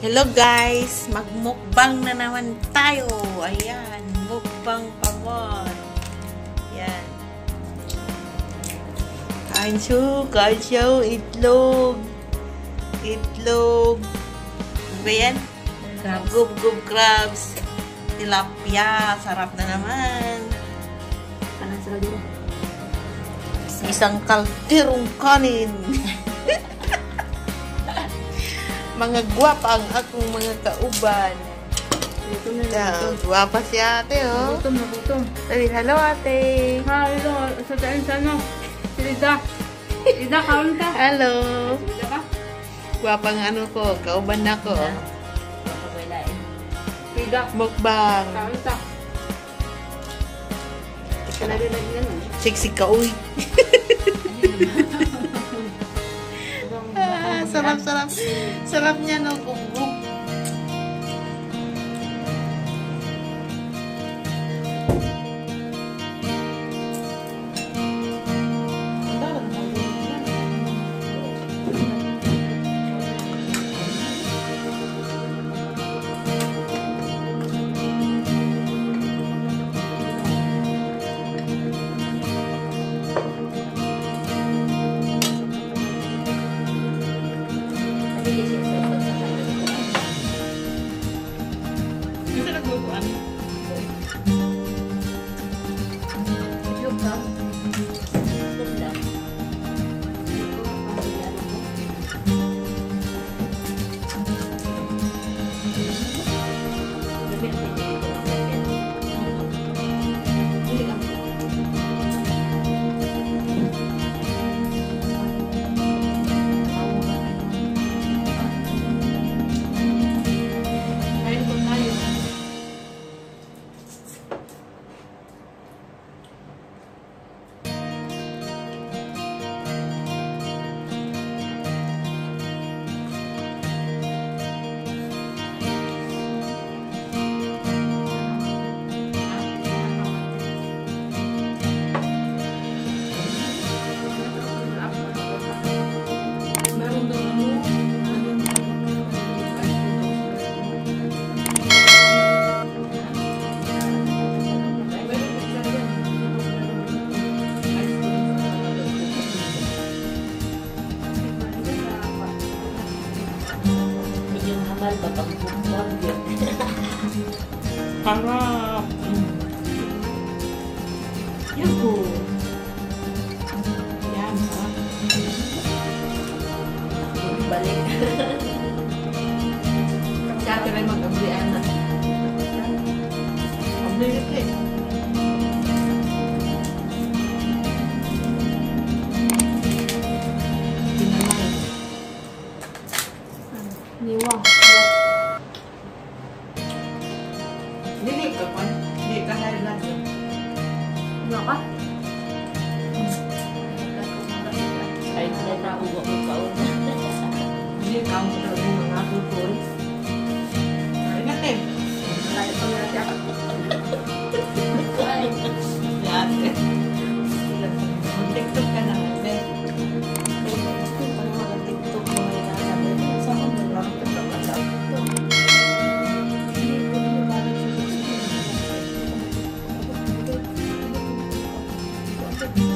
Hello guys! Magmukbang na naman tayo. Ayan, mukbang pamon. Ayan. Kain siyo, kain siyo, itlog. Itlog. Ano ba yan? Crabs. Gub-gub crabs. Tilapia. Sarap na naman. Sila dito. Isang kalderong kanin. mga gwapa ang akong mga kauban. Gutom na gutom. gwapa si ate, oh. Gutom na gutom. Sabi, hello ate. Ha, ito. Sa tain sa ano? Si Lida. Lida, kaon ka. Hello. Lida ka? Gwapang ano ko, kauban na ko. Lida. Mukbang. Kaon ka. Teka na rin lagi ganun. Siksi ka, uy. Sarap, sarap. Sarap niya, no? Gub-gub. Ito mga tutol. Ingat eh. Malaki pa nga siya. Yan eh. Mag-tiktok ka na nga eh. TikTok mo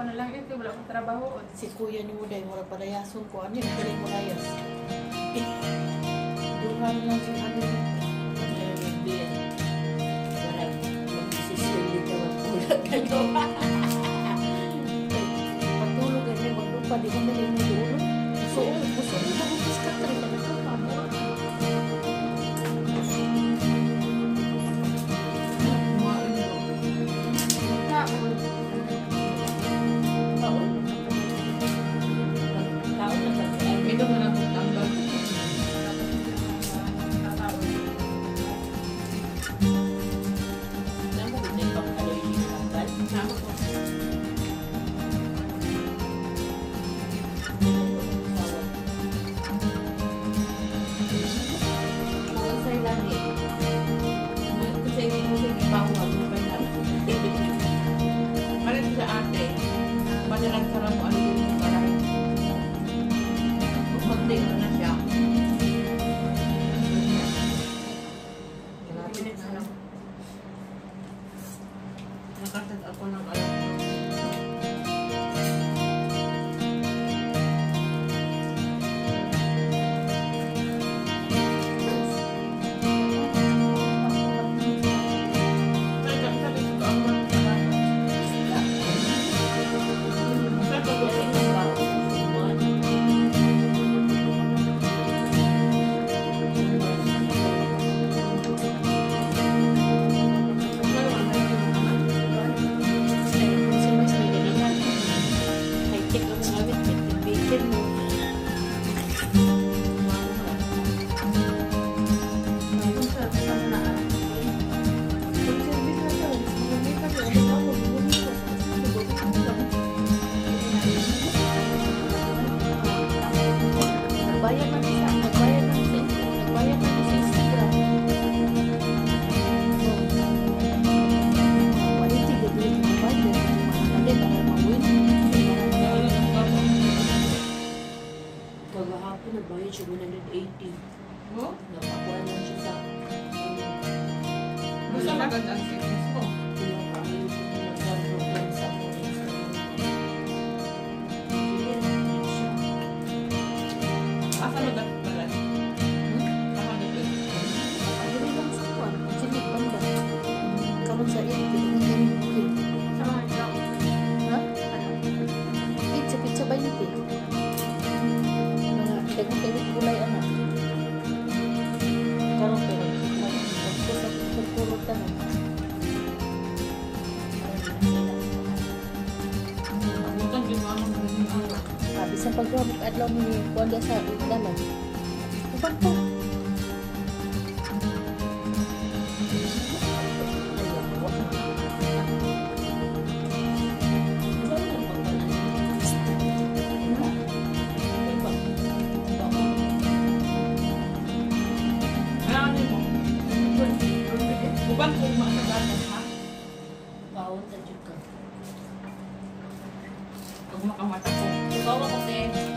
ako na lang ito na. Wala akong trabaho. Si kuya ni Muday, mura palayason ko. Ano yung galing mo layas? Duhan lang si ano. Patulog ay may maglupa, di may mo dulo? So, gusto mo ba kung sa pagkuha at lang ni kuan sa dalan. Upat po. Bukan rumah kebanyakan, ha? Bawon saja kan. all of them.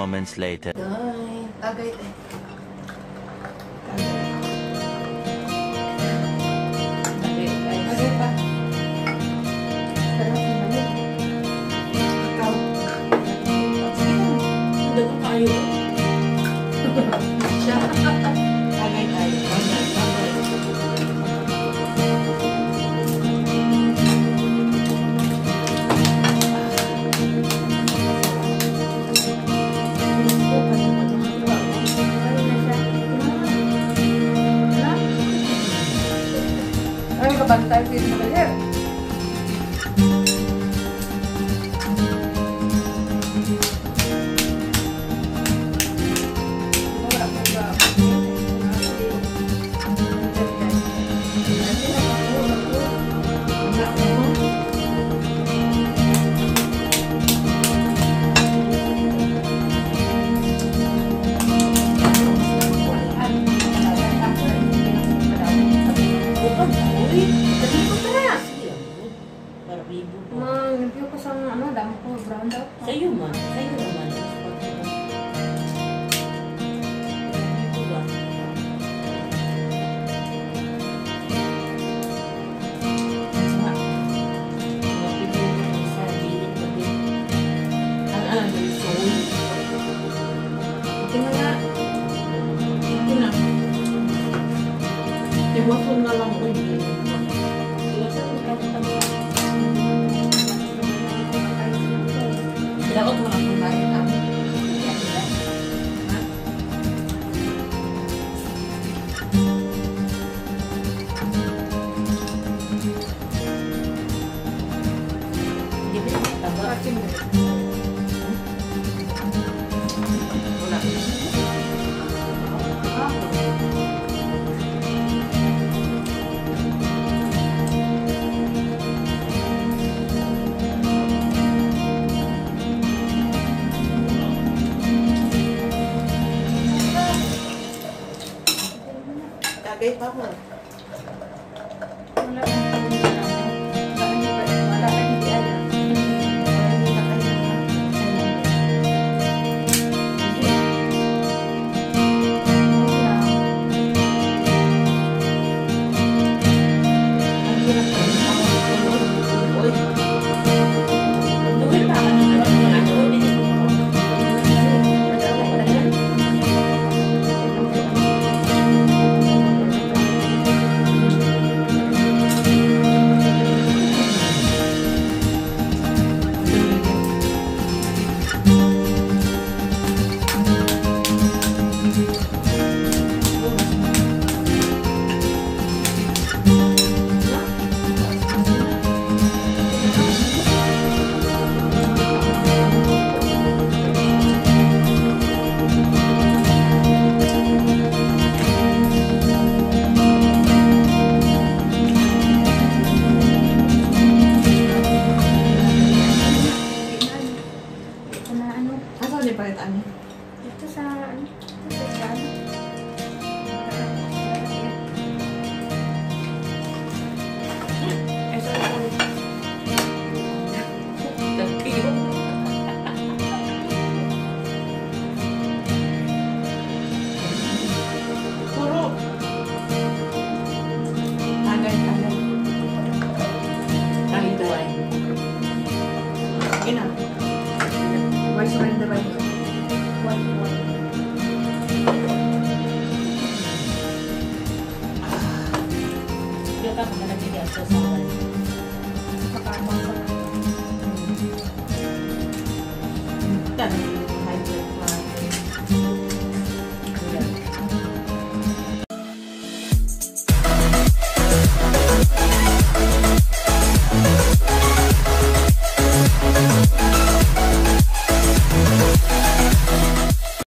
moments later. bantai sih sebenarnya Iwasan na lang ko Thank you.